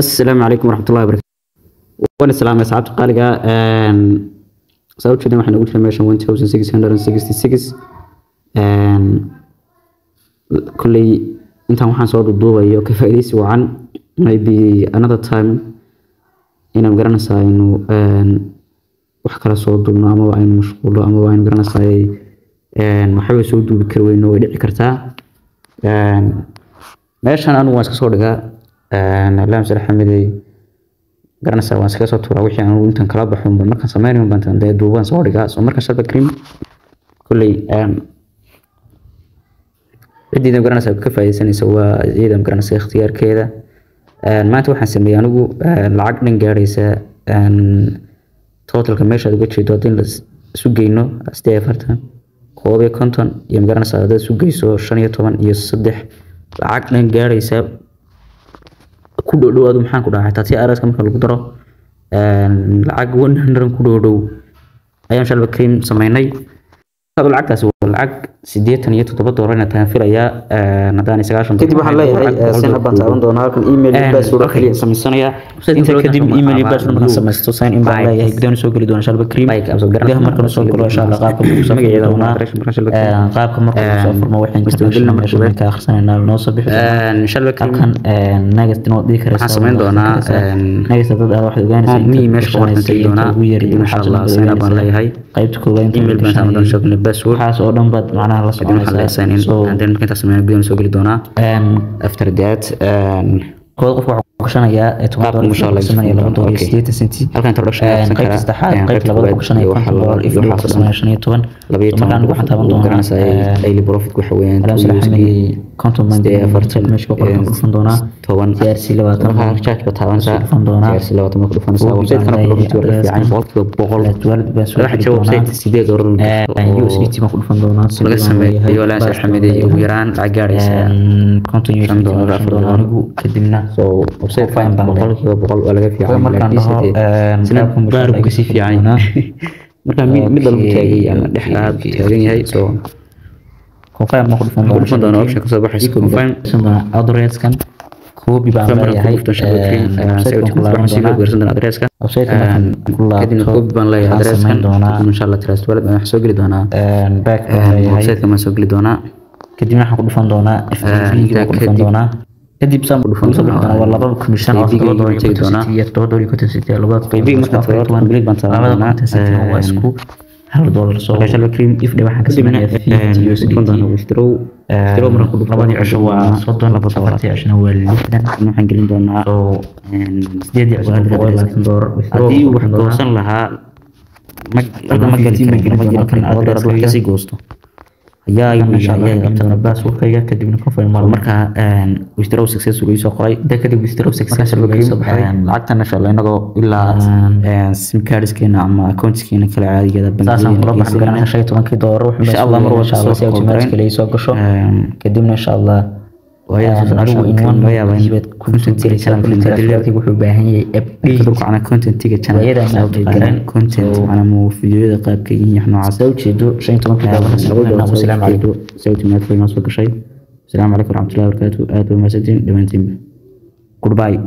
asalaamu calaykum waraxmatullahi wabarakatu waan islaamay asxaabta qaaliga saa ujeedin waxaan ugu jiray meeshan one thousand six hundred and sixty six kolley intaan waxaan soo duuduubayo ka faa'iidaysi wacan maybe another time inaan garanaysaa aynu wax kala soo duubno amaba aynu mashquulo amaba aynu garanaysaa waxba soo duubi kari weyno way dhici kartaa. Meeshan anigu waan iska soo dhigaa alaam sala xamidey garanaysaa waan iskaga soo tuuraa wixii anigu intan kala baxo unba markaan sameynayo baan dee duubaan soo dhigaa soo markaan shalba cream kolley ciddii garanaysaa ka faa'iidaysanaysa waa iyada garanaysa ikhtiyaarkeeda. Maanta waxaan sameeyey anigu lacag dhan gaaraysa totalka meeshaad uga jeedo haddii la isu geyno sidee afartan koob iyo konton iyo ma garanaysaa haddaad isu geyso shan iyo toban iyo saddex lacag dhan gaaraysa ku dhow dhow adu maxaan ku dhahay xataa si araska marka lagu daro lacag one hundred ku dhow dhow ayaan shalba cream sameynay lacagtaasi lacag sideetan iyo toddoba doolar inay tahay filayaa haddaan sagaashan kadib waxaan leeyahay sin baan taaban doonaa halkan email iyo password kaliya samaysanaya inta kadib email iyo password markaan samaysto sign in baan leeyahay gudaha soo geli doona shalba cream gudaha markaan soo galo insha Allah qaabka ku soo doonaa qaabka soo furmo waxaan isticmaalnaa meesha markaa akhrisanayna noo soo bixi shalba halkan dhigi karaysaa waxaan samayn doonaa next dad aad waxaad ogaanaysaa mi meesha tagi doonaa ugu yar insha Allah sign baan leeyahay qaybta koowaad email baan waxaas oo dhan baad macnaha la soconaysaa markaa sameyn gudaha soo geli doonaa after that kooda qof waxuu gashanayaa toban dolar farsamanayo laba dolar iyo sideetan senti halkan introduction qaybta saddexaad qaybta labaad ku gashanaya konton dolar if dhul farsamanayo shan iyo toban markaan waxaan taaban doonaa konton baan afartan meesha boqolkan ku dhufan doonaa toban crc labaatan ku fiican boqolkiiba boqol waxa jira website sideed laga sameeyo ugu yaraan lacag gaaraysa konton usdt baan dhufan doonaa anigu kadibna so website fine baan boqolkiiba boqol waa laga fiican markaan dhaho sina baarku ka sii fiican marka mid lagu taagay ama dhexaad taagan yahay so confirm ma ku dhufan ku dhufan doona option ka soo baxaysa confirm adreskan koobi baan leeyahay adreska kadibna koobi baan leeyahay adreskan insha allah trust wallet baan wax soo geli doonaa soo geli doonaa kadibna waxaan ku dhufan doonaa doonaa kadib saan dhufan doonaa waa laba commission oo todoba iyo todoba iyo konton city labada marka todoba taaban labada konton city waa isku hal dolar soo shalba cream if dhe waxaan ka sameeyaa fifty USDT withdraw withdraw marka ku labadii cisho waa soddon afartii cishona waa lixdan. Waxaan gelin doonaa so sideedii cisho waa labaatan dolar haddii wax goosan lahaa ma ma geli karin halkan laba dolar wax ka sii goosto ayaa baaswordkayga kadibna confirm mar marka withdraw successful ii soo qoray inta kadib withdraw successful markaas soo baxay lacagtan insha Allah inagoo ilaa sim cardskeena ama accountskeena kala caadigeeda saasaan kula baxan iyo tobankii doolar wuxuu Insha Allah mar walba soo automatic ay soo gasho kadibna insha Allah fiidiyoda qaabka wax noocaas asalaamu calaykum waraxmatullahi wabarakaatu aad baa mahadsantiin dhammaantiinba goodbye